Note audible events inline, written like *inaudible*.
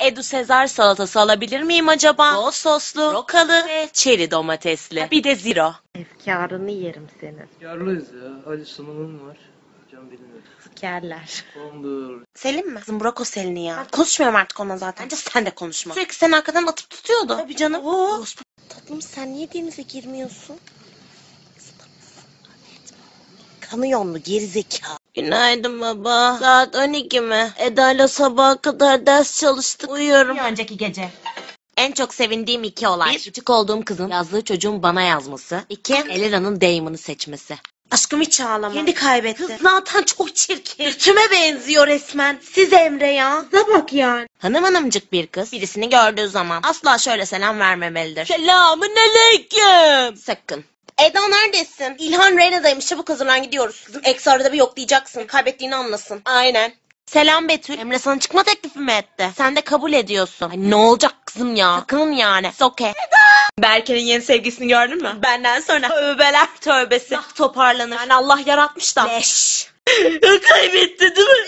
Edu Sezar salatası alabilir miyim acaba? Bol soslu, rokalı ve çeri domatesli. Bir de zero. Efkarını yerim senin. Yarlıyız ya. Hadi sunumum var. Can bilinir. Sikerler. Tamamdır. Selim mi? Kızım bırak o Selin'i ya. Ben konuşmuyorum artık onunla zaten. Bence sen de konuşma. Sürekli seni arkadan atıp tutuyordu. Tabii canım. Oo. Tatlım sen niye denize girmiyorsun? Kanıyor mu gerizekalı? Günaydın baba. Saat 12 mi? Eda'yla sabaha kadar ders çalıştık. Uyuyorum. Bir önceki gece. En çok sevindiğim iki olay. Bir, küçük olduğum kızın yazdığı çocuğun bana yazması. İki, Elena'nın Damon'ı seçmesi. Aşkım hiç ağlama. Kendi kaybetti. Kız zaten çok çirkin. Kime benziyor resmen. Siz Emre ya. Ne bak yani. Hanım hanımcık bir kız birisini gördüğü zaman asla şöyle selam vermemelidir. Selamın aleyküm. Sakın. Eda neredesin? İlhan Reyna'daymış. Çabuk hazırlan gidiyoruz. Ex arada bir yoklayacaksın. Kaybettiğini anlasın. Aynen. Selam Betül. Emre sana çıkma teklifi mi etti? Sen de kabul ediyorsun. Ay, ne olacak kızım ya? Sakın yani. It's okay. Berke'nin yeni sevgisini gördün mü? Benden sonra tövbeler tövbesi. Ah toparlanır. Yani Allah yaratmış da. Leş. *laughs* Kaybetti değil mi?